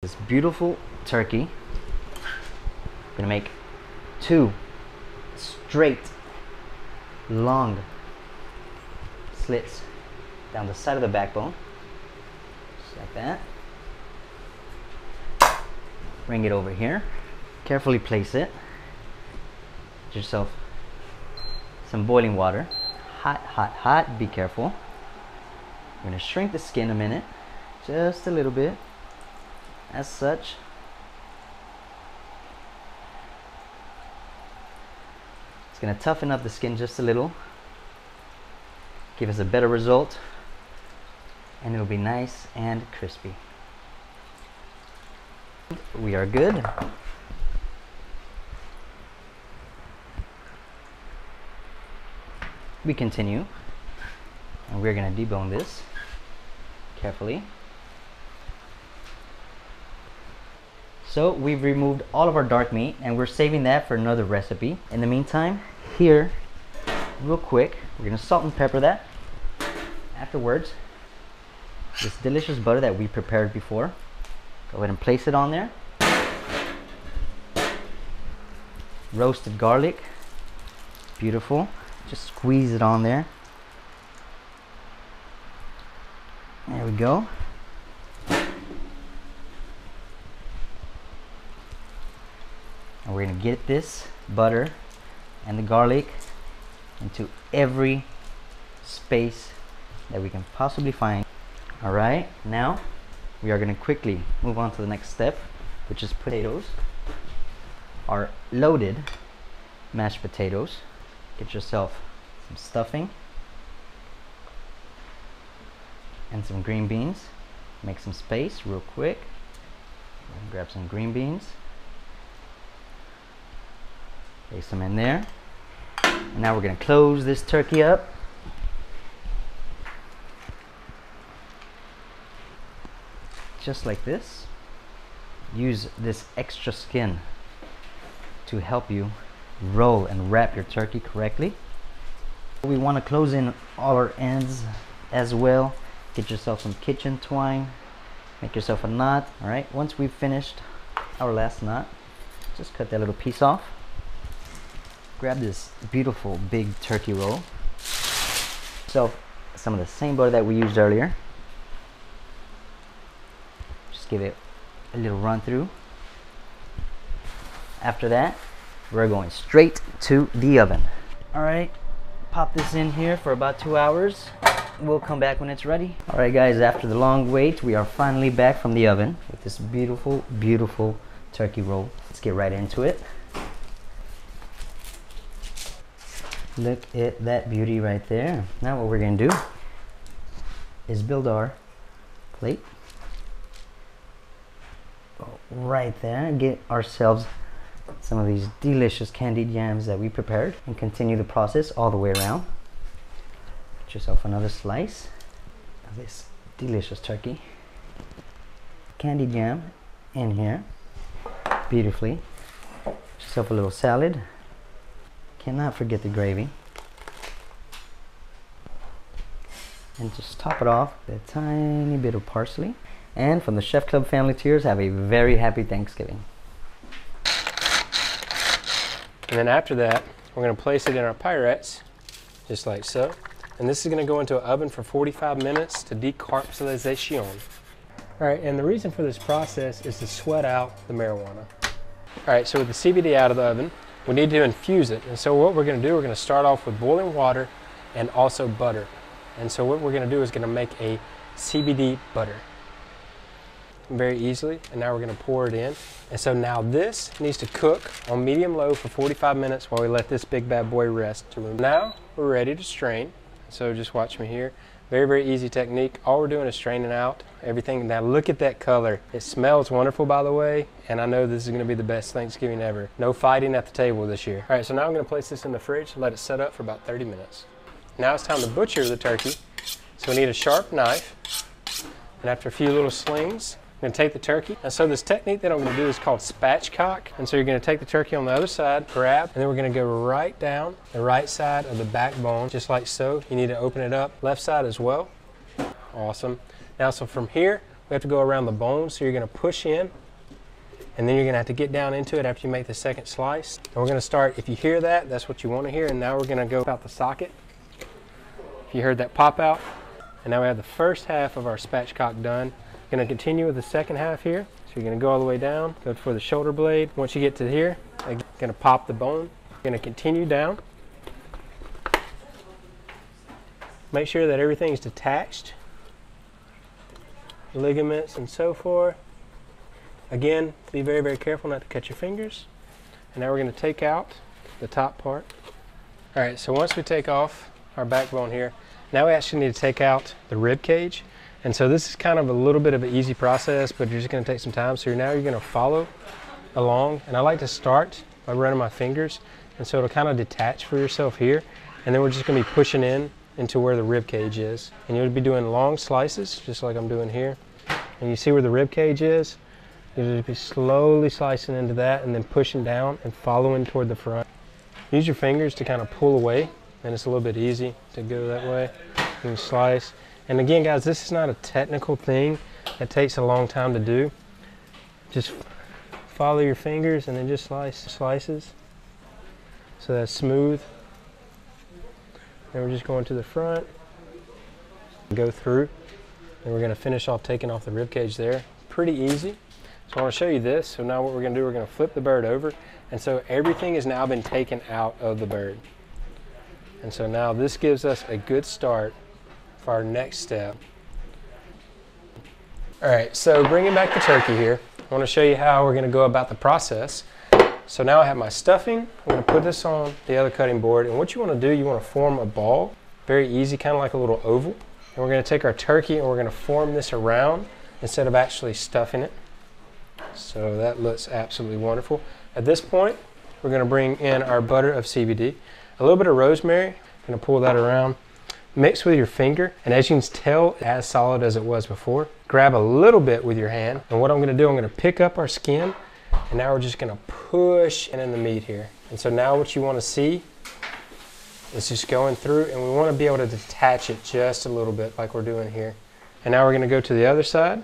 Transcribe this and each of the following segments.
This beautiful turkey. I'm gonna make two straight, long slits down the side of the backbone, just like that. Bring it over here. Carefully place it. Get yourself some boiling water. Hot, hot, hot. Be careful. We're gonna shrink the skin a minute, just a little bit, as such. It's gonna toughen up the skin just a little, give us a better result, and it'll be nice and crispy. We are good. We continue, and we're gonna debone this carefully. So we've removed all of our dark meat and we're saving that for another recipe. In the meantime, here, real quick, we're gonna salt and pepper that. Afterwards, this delicious butter that we prepared before, go ahead and place it on there. Roasted garlic, beautiful. Just squeeze it on there. There we go. We're gonna get this butter and the garlic into every space that we can possibly find. All right, now we are gonna quickly move on to the next step, which is potatoes. Our loaded mashed potatoes. Get yourself some stuffing and some green beans. Make some space real quick. Grab some green beans. Place them in there. And now we're going to close this turkey up. Just like this. Use this extra skin to help you roll and wrap your turkey correctly. We want to close in all our ends as well. Get yourself some kitchen twine. Make yourself a knot. All right. Once we've finished our last knot, just cut that little piece off. Grab this beautiful big turkey roll. So some of the same butter that we used earlier. Just give it a little run through. After that, we're going straight to the oven. All right, pop this in here for about two hours. We'll come back when it's ready. All right, guys, after the long wait, we are finally back from the oven with this beautiful, beautiful turkey roll. Let's get right into it. Look at that beauty right there. Now what we're gonna do is build our plate. Right there, get ourselves some of these delicious candied yams that we prepared and continue the process all the way around. Get yourself another slice of this delicious turkey. Candied yam in here beautifully. Get yourself a little salad. Cannot forget the gravy. And just top it off with a tiny bit of parsley. And from the Chefclub family to yours, have a very happy Thanksgiving. And then after that, we're going to place it in our pyrex, just like so. And this is going to go into an oven for 45 minutes to decarboxylation. All right, and the reason for this process is to sweat out the marijuana. All right, so with the CBD out of the oven, we need to infuse it. And so what we're going to do, we're going to start off with boiling water and also butter. And so what we're going to do is going to make a CBD butter very easily. And now we're going to pour it in. And so now this needs to cook on medium low for 45 minutes while we let this big bad boy rest. Now we're ready to strain. So just watch me here. Very, very easy technique. All we're doing is straining out everything. Now look at that color. It smells wonderful, by the way, and I know this is gonna be the best Thanksgiving ever. No fighting at the table this year. All right, so now I'm gonna place this in the fridge, let it set up for about 30 minutes. Now it's time to butcher the turkey. So we need a sharp knife, and after a few little slings, I'm to take the turkey. And so this technique that I'm to do is called spatchcock. And so you're going to take the turkey on the other side, grab, and then we're going to go right down the right side of the backbone, just like so. You need to open it up left side as well. Awesome. Now, so from here, we have to go around the bone. So you're gonna push in and then you're gonna have to get down into it after you make the second slice. And we're gonna start, if you hear that, that's what you wanna hear. And now we're gonna go about the socket. If you heard that pop out. And now we have the first half of our spatchcock done. Gonna continue with the second half here. So you're gonna go all the way down, go for the shoulder blade. Once you get to here, you're gonna pop the bone. Gonna continue down. Make sure that everything's detached. Ligaments and so forth. Again, be very, very careful not to cut your fingers. And now we're going to take out the top part. All right, so once we take off our backbone here, now we actually need to take out the rib cage. And so this is kind of a little bit of an easy process, but you're just going to take some time. So now you're going to follow along. And I like to start by running my fingers. And so it'll kind of detach for yourself here. And then we're just going to be pushing in into where the rib cage is. And you'll be doing long slices, just like I'm doing here. And you see where the rib cage is? You'll just be slowly slicing into that and then pushing down and following toward the front. Use your fingers to kind of pull away and it's a little bit easy to go that way and slice. And again guys, this is not a technical thing that takes a long time to do. Just follow your fingers and then just slice slices so that's smooth. And we're just going to the front, go through, and we're going to finish off taking off the rib cage there. Pretty easy. So I want to show you this. So now what we're going to do, we're going to flip the bird over. And so everything has now been taken out of the bird. And so now this gives us a good start for our next step. All right, so bringing back the turkey here, I want to show you how we're going to go about the process. So now I have my stuffing. I'm to put this on the other cutting board. And what you want to do, you want to form a ball. Very easy, kind of like a little oval. And we're going to take our turkey and we're going to form this around instead of actually stuffing it. So that looks absolutely wonderful. At this point, we're going to bring in our butter of CBD, a little bit of rosemary, to pull that around, mix with your finger, and as you can tell, as solid as it was before. Grab a little bit with your hand, and what I'm going to do, I'm going to pick up our skin, and now we're just going to push in the meat here. And so now what you want to see is just going through, and we want to be able to detach it just a little bit like we're doing here. And now we're going to go to the other side.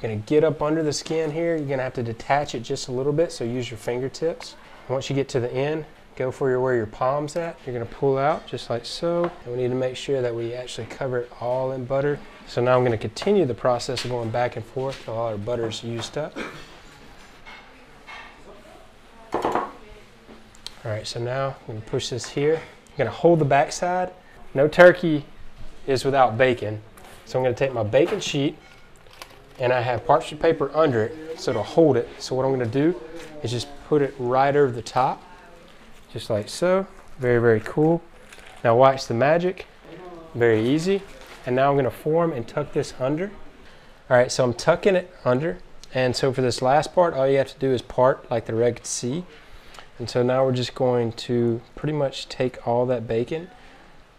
You're going to get up under the skin here. You're going to have to detach it just a little bit, so use your fingertips. Once you get to the end, go for your, where your palm's at. You're going to pull out just like so. And we need to make sure that we actually cover it all in butter. So now I'm going to continue the process of going back and forth until all our butter's used up. All right, so now I'm to push this here. I'm going to hold the back side. No turkey is without bacon. So I'm going to take my bacon sheet and I have parchment paper under it so to hold it. So what I'm going to do is just put it right over the top, just like so. Very, very cool. Now watch the magic. Very easy. And now I'm going to form and tuck this under. All right, so I'm tucking it under. And so for this last part, all you have to do is part like the Red Sea. And so now we're just going to pretty much take all that bacon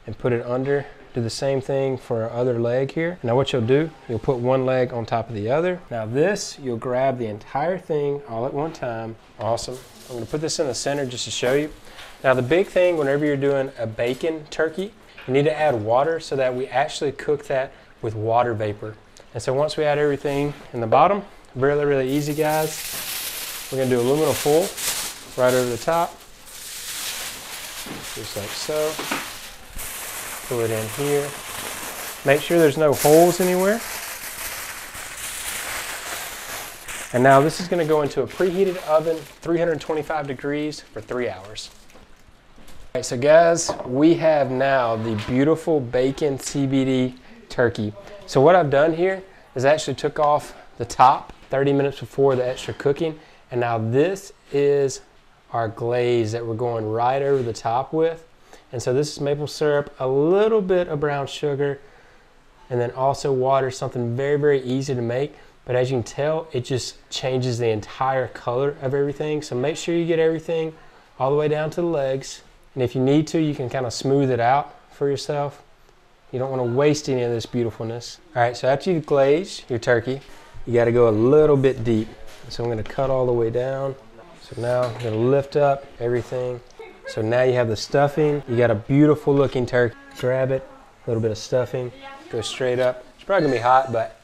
and put it under do the same thing for our other leg here. Now what you'll do, you'll put one leg on top of the other. Now this, you'll grab the entire thing all at one time. Awesome. I'm gonna put this in the center just to show you. Now the big thing whenever you're doing a bacon turkey, you need to add water so that we actually cook that with water vapor. And so once we add everything in the bottom, really, really easy guys. We're gonna do aluminum foil right over the top, just like so. Pull it in here. Make sure there's no holes anywhere. And now this is going to go into a preheated oven, 325 degrees for three hours. All right, so guys, we have now the beautiful bacon CBD turkey. So what I've done here is actually took off the top 30 minutes before the extra cooking. And now this is our glaze that we're going right over the top with. And so this is maple syrup, a little bit of brown sugar, and then also water, something very, very easy to make. But as you can tell, it just changes the entire color of everything. So make sure you get everything all the way down to the legs. And if you need to, you can kind of smooth it out for yourself. You don't want to waste any of this beautifulness. All right, so after you glaze your turkey, you got to go a little bit deep. So I'm going to cut all the way down. So now I'm going to lift up everything so now you have the stuffing. You got a beautiful looking turkey. Grab it, a little bit of stuffing, go straight up. It's probably gonna be hot, but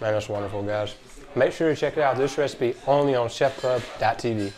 man, that's wonderful, guys. Make sure to check it out. This recipe only on chefclub.tv.